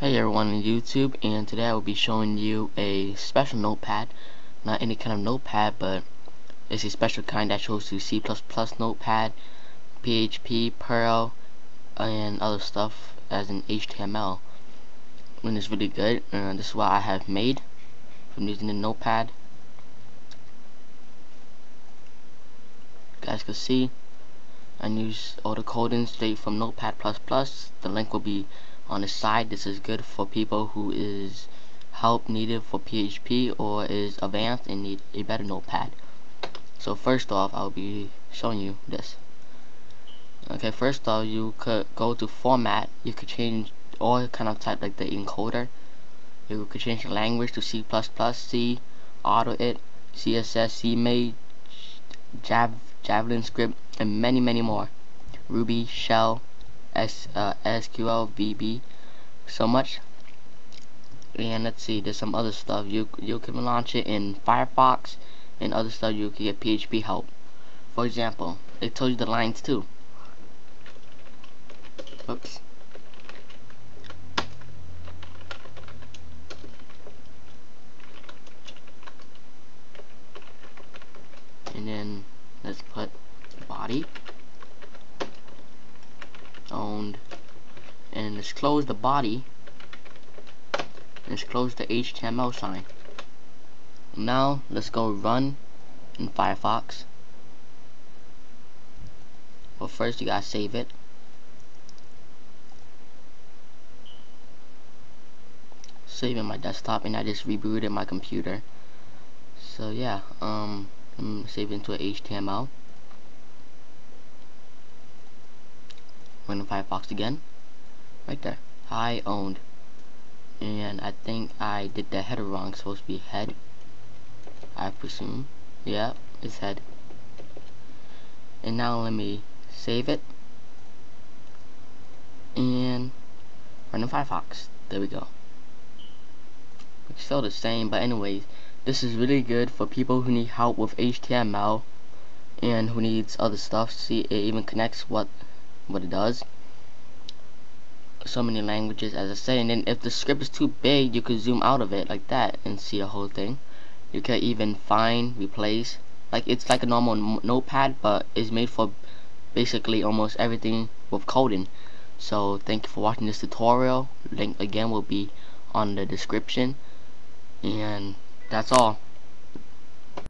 Hey everyone on YouTube and today I will be showing you a special notepad. Not any kind of notepad but it's a special kind that shows you C++ notepad PHP, Perl and other stuff as in HTML and it's really good and this is what I have made from using the notepad. You guys can see I use all the coding straight from notepad++ the link will be on the side this is good for people who is help needed for PHP or is advanced and need a better notepad. So first off I'll be showing you this. Okay first off you could go to format. You could change all kind of type like the encoder. You could change the language to C++, C, AutoIt, CSS, CMake, Jav JavaScript, and many many more. Ruby, Shell, S, uh, SQL, VB, so much. And let's see, there's some other stuff. You you can launch it in Firefox and other stuff. You can get PHP help. For example, it tells you the lines too. Oops. And then let's put body owned and close the body. Let's close the HTML sign. Now let's go run in Firefox. Well first you gotta save it. Save in my desktop and I just rebooted my computer. So yeah um I'm saving to HTML run in Firefox again right there I owned. And I think I did the header wrong. It's supposed to be head. I presume. Yeah it's head. And now let me save it. And run in Firefox. There we go. It's still the same but anyways this is really good for people who need help with HTML and who needs other stuff. See it even connects what what it does so many languages as I say and then if the script is too big you could zoom out of it like that and see a whole thing. You can even find replace like it's like a normal notepad but it's made for basically almost everything with coding. So thank you for watching this tutorial. Link again will be on the description. And that's all